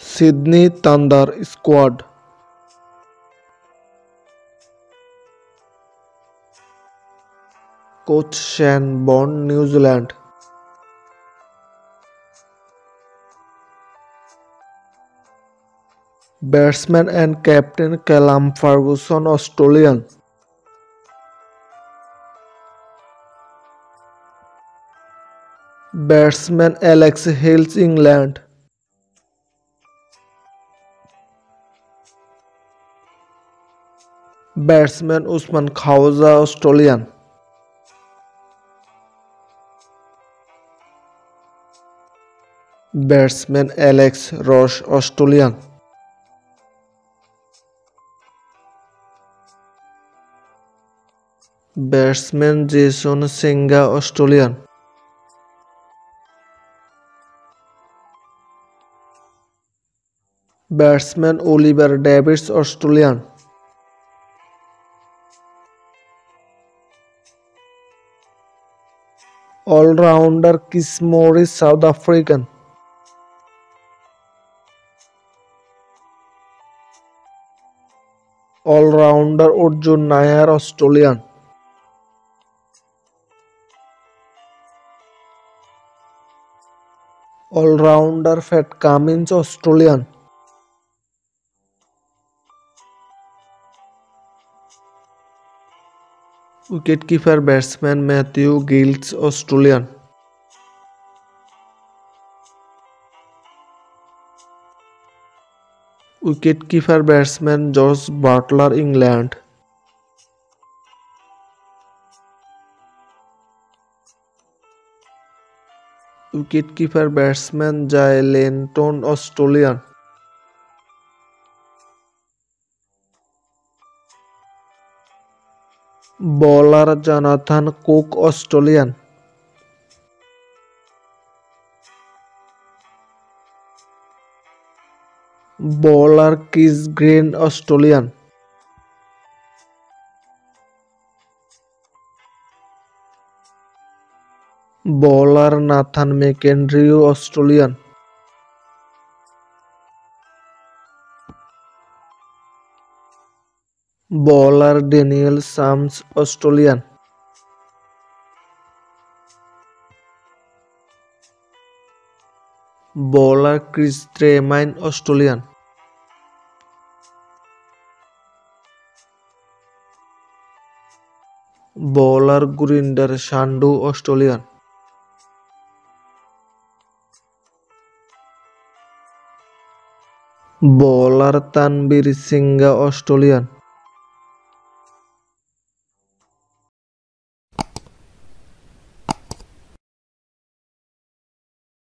Sydney Thunder squad Coach Shane Bond New Zealand Batsman and captain Callum Ferguson Australian Batsman Alex Hales batsman Usman Khawaja, Australian. Batsman Alex Ross, Australian. Batsman Jason Sangha, Australian. Batsman Oliver Davies, Australian. Allrounder किस Morris South African allrounder Arjun Nair Australian allrounder Pat Cummins Australian Australian Wicketkeeper batsman Matthew Giles Australian Wicketkeeper batsman Josh Buttler England Wicketkeeper batsman Jay Lenton Australian Bowler Jonathan Cook Australian Bowler Chris Green Australian Bowler Nathan bowler Daniel Sams, Australian. Bowler Chris Tremain, Australian. Bowler Gurinder Sandhu, Australian. বলার Tanvir সিংগা Australian.